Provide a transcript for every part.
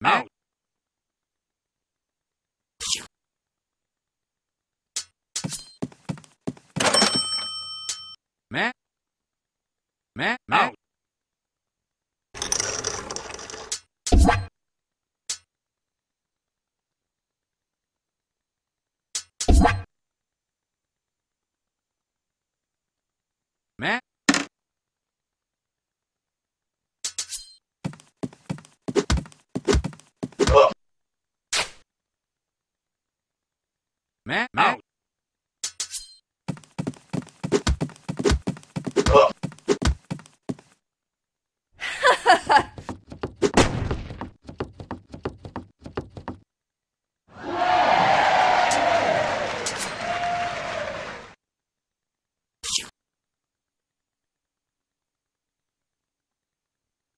ね。ね。ね。ね。ね。Man, out.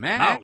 Man out.